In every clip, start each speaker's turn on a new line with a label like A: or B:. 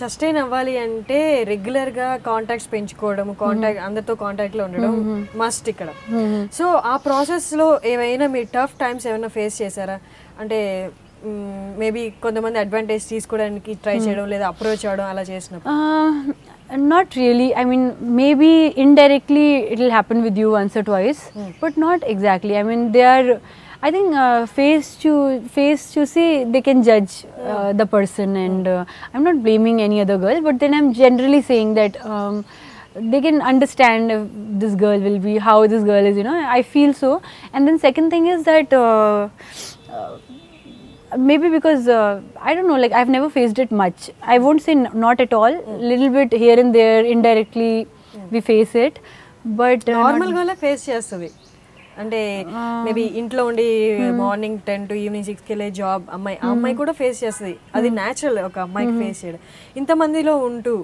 A: Sustain అవ్వాలి అంటే రెగ్యులర్గా కాంటాక్ట్స్ పెంచుకోవడం కాంటాక్ట్ అందరితో కాంటాక్ట్లో ఉండడం మస్ట్ ఇక్కడ. సో ఆ ప్రాసెస్లో ఏమైనా మీరు టఫ్ టైమ్స్ ఏమైనా ఫేస్ చేశారా? అంటే మేబీ కొంతమంది అడ్వాంటేజ్ తీసుకోవడానికి ట్రై చేయడం లేదా అప్రోచ్ అవడం అలా చేసినప్పుడు.
B: Not really. I mean, maybe indirectly it will happen with you once or twice, but not exactly. I mean, they are. I think uh, face to face to see they can judge uh, the person, and uh, I'm not blaming any other girl, but then I'm generally saying that. Um, they can understand if this girl will be how this girl is you know i feel so and then second thing is that uh, uh, maybe because uh, I don't know, like I've never faced it much. I won't say n- not at all. Little bit here and there, indirectly, we face it. But uh, not-
A: normal గానే face చేస్తుంది అంటే maybe ఇంట్లో ఉండి morning ten to evening సిక్స్కి వెళ్ళే job అమ్మాయి ఆ అమ్మాయి కూడా ఫేస్ చేస్తుంది. అది న్యాచురల్ ఒక అమ్మాయికి ఫేస్ చేయడం. ఇంత మందిలో ఉంటూ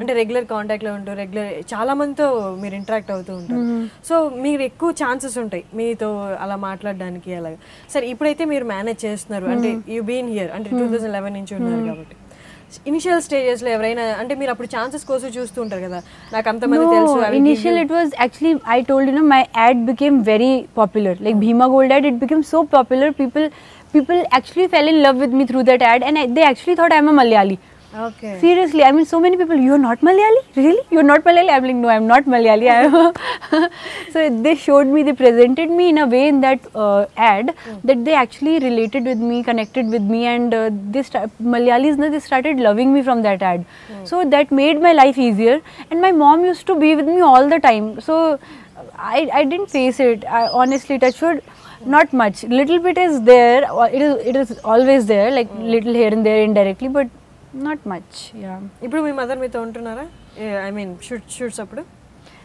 A: అంటే రెగ్యులర్ కాంటాక్ట్లో ఉంటూ రెగ్యులర్ చాలా మందితో మీరు ఇంటరాక్ట్ అవుతూ ఉంటారు. సో మీరు ఎక్కువ ఛాన్సెస్ ఉంటాయి మీతో అలా మాట్లాడడానికి అలాగా. సరే ఇప్పుడైతే మీరు మేనేజ్ చేస్తున్నారు. అంటే యూ బీన్ హియర్ అంటే టూ థౌసండ్ లెవెన్ నుంచి ఉన్నారు కాబట్టి. ఇనిషియల్ స్టేజెస్లో ఎవరైనా అంటే మీరు అప్పుడు ఛాన్సెస్ కోసం చూస్తూ ఉంటారు కదా నాకు తెలుసు give
B: initial
A: you-
B: it was actually I told you know my ad became very popular. Like Bhima Gold ad, it became so popular. People people actually fell in love with me through that ad, and I, they actually thought I'm a Malayali.
A: Okay
B: Seriously, I mean, so many people. You're not Malayali, really? You're not Malayali? I'm like, no, I'm not Malayali. I am. so they showed me, they presented me in a way in that uh, ad that they actually related with me, connected with me, and uh, they sta- Malayalis, no, they started loving me from that ad. So that made my life easier. And my mom used to be with me all the time. So I, I didn't face it. I honestly, touch wood, not much. Little bit is there. or It is it is always there, like little here and there indirectly, but not much. Yeah.
A: ఇప్పుడు మీ mother మీతో ఉంటున్నారా I mean shoot shoots అప్పుడు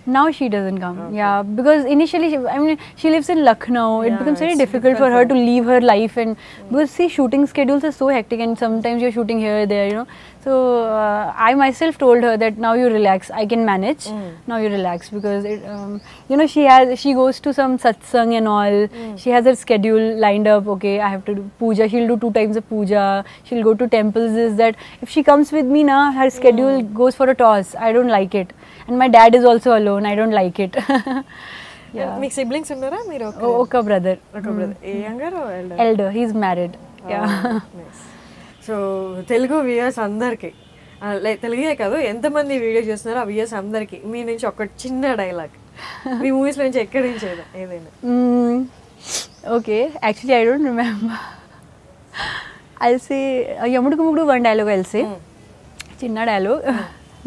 B: now she doesn't come. Yeah, because initially, she, I mean, she lives in Lucknow. it becomes very
A: it's
B: difficult for her to leave her life, and because see, shooting schedules are so hectic, and sometimes you're shooting here, there, you know. So uh, I myself told her that now you relax. I can manage. Now you relax because it, um, you know, she has she goes to some satsang and all. She has her schedule lined up. Okay, I have to do puja. She'll do two times a puja. She'll go to temples. This that. If she comes with me now, her schedule goes for a toss. I don't like it. And my dad is also alone. I don't like it. yeah.
A: మీకు siblings ఉన్నారా మీరు ఒక
B: Oh, okay, brother.
A: ఒక brother a younger
B: Elder. He's married. Yeah.
A: so Telugu viewers అందరికీ. తెలుగే కాదు ఎంతమంది video చేస్తున్నారో ఆ వ్యూయర్స్ అందరికీ. మీ నుంచి ఒక చిన్న డైలాగ్ మీ మూవీస్ నుంచి ఎక్కడి నుంచి ఏదైనా.
B: Okay actually I don't remember అలిసి ఎముడుకు ముగుడు వన్ డైలాగ్ కలిసి చిన్న డైలాగ్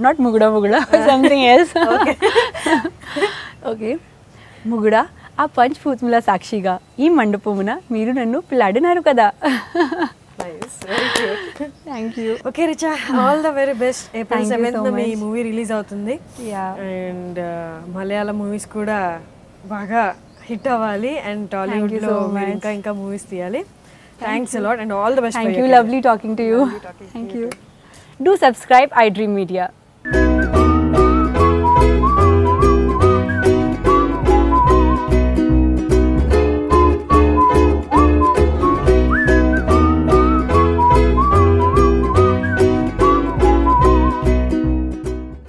B: నాట్ ముగుడా ముగుడా సంథింగ్ ఎల్స్ ఓకే. ముగుడా ఆ పంచ్ పూతుల సాక్షిగా ఈ మండపమున మీరు నన్ను పిల్లాడినారు కదా. Nice very
A: cute thank you okay Richa all the
B: very best
A: April
B: seventh
A: me. Movie release అవుతుంది.
B: యా
A: అండ్ మలయాళ మూవీస్ కూడా బాగా హిట్ అవ్వాలి. అండ్
B: టాలీవుడ్లో.
A: ఇంకా ఇంకా మూవీస్ తీయాలి. Thanks a lot and all the
B: best thank you lovely talking to you thank you do subscribe I dream media